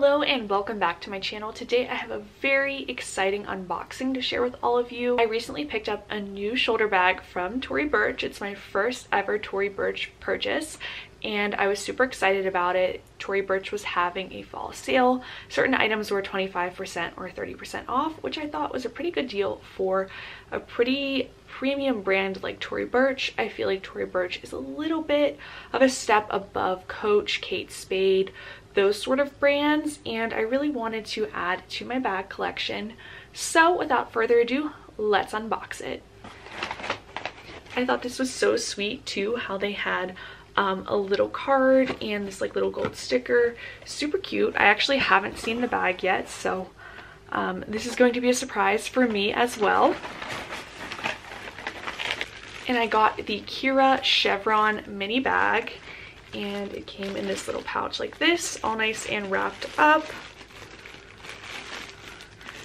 welcome back to my channel. Today I have a very exciting unboxing to share with all of you. I recently picked up a new shoulder bag from Tory Burch. It's my first ever Tory Burch purchase and I was super excited about it. Tory Burch was having a fall sale. Certain items were 25% or 30% off, which I thought was a pretty good deal for a pretty premium brand like Tory Burch. I feel like Tory Burch is a little bit of a step above Coach, Kate Spade, those sort of brands, and I really wanted to add to my bag collection. So without further ado, let's unbox it. I thought this was so sweet too, how they had um, a little card and this like little gold sticker. Super cute. I actually haven't seen the bag yet, so um, this is going to be a surprise for me as well. And I got the Kira Chevron mini bag and it came in this little pouch like this, all nice and wrapped up.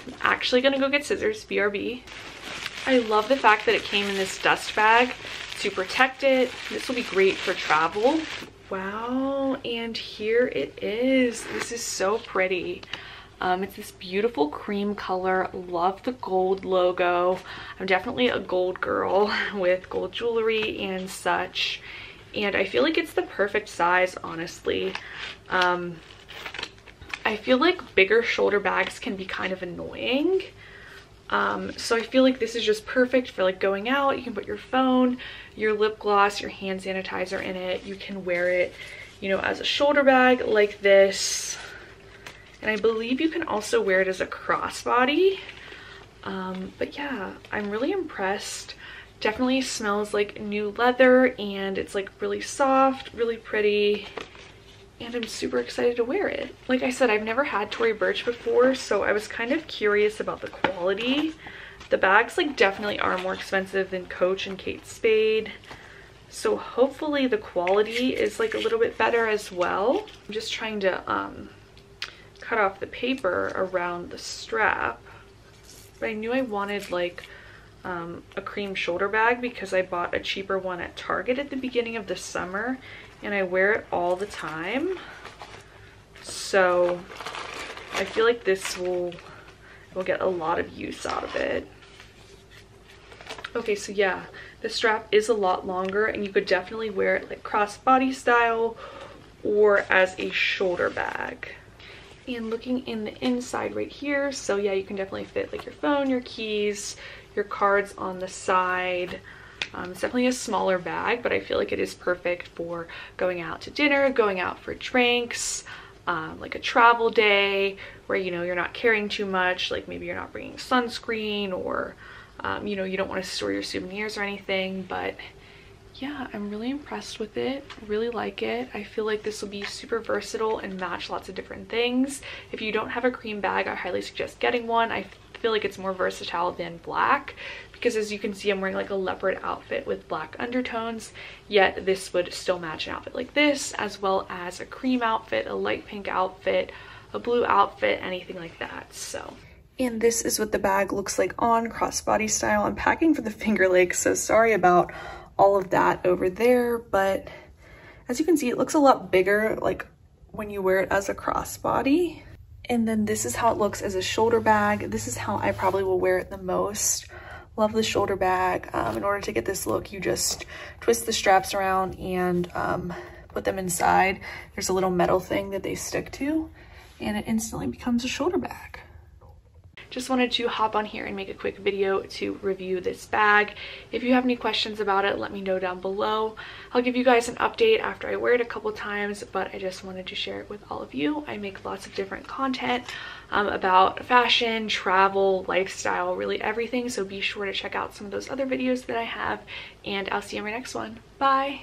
I'm actually gonna go get scissors, BRB. I love the fact that it came in this dust bag to protect it. This will be great for travel. Wow, and here it is. This is so pretty. Um, it's this beautiful cream color. Love the gold logo. I'm definitely a gold girl with gold jewelry and such. And I feel like it's the perfect size, honestly. Um, I feel like bigger shoulder bags can be kind of annoying. Um, so I feel like this is just perfect for like going out. You can put your phone, your lip gloss, your hand sanitizer in it. You can wear it, you know, as a shoulder bag like this. And I believe you can also wear it as a crossbody. Um, but yeah, I'm really impressed. Definitely smells like new leather and it's like really soft, really pretty and I'm super excited to wear it. Like I said, I've never had Tory Burch before, so I was kind of curious about the quality. The bags like definitely are more expensive than Coach and Kate Spade. So hopefully the quality is like a little bit better as well. I'm just trying to um, cut off the paper around the strap. But I knew I wanted like um, a cream shoulder bag because I bought a cheaper one at Target at the beginning of the summer and I wear it all the time. So I feel like this will, will get a lot of use out of it. Okay, so yeah, the strap is a lot longer and you could definitely wear it like crossbody style or as a shoulder bag. And looking in the inside right here, so yeah, you can definitely fit like your phone, your keys, your cards on the side, um, it's definitely a smaller bag, but I feel like it is perfect for going out to dinner, going out for drinks, um, like a travel day where, you know, you're not carrying too much, like maybe you're not bringing sunscreen or, um, you know, you don't want to store your souvenirs or anything, but yeah, I'm really impressed with it. really like it. I feel like this will be super versatile and match lots of different things. If you don't have a cream bag, I highly suggest getting one. I feel like it's more versatile than black because as you can see I'm wearing like a leopard outfit with black undertones yet this would still match an outfit like this as well as a cream outfit, a light pink outfit, a blue outfit, anything like that so. And this is what the bag looks like on crossbody style. I'm packing for the Finger Lakes so sorry about all of that over there but as you can see it looks a lot bigger like when you wear it as a crossbody. And then this is how it looks as a shoulder bag. This is how I probably will wear it the most. Love the shoulder bag. Um, in order to get this look, you just twist the straps around and um, put them inside. There's a little metal thing that they stick to and it instantly becomes a shoulder bag just wanted to hop on here and make a quick video to review this bag. If you have any questions about it, let me know down below. I'll give you guys an update after I wear it a couple times, but I just wanted to share it with all of you. I make lots of different content um, about fashion, travel, lifestyle, really everything. So be sure to check out some of those other videos that I have and I'll see you in my next one. Bye!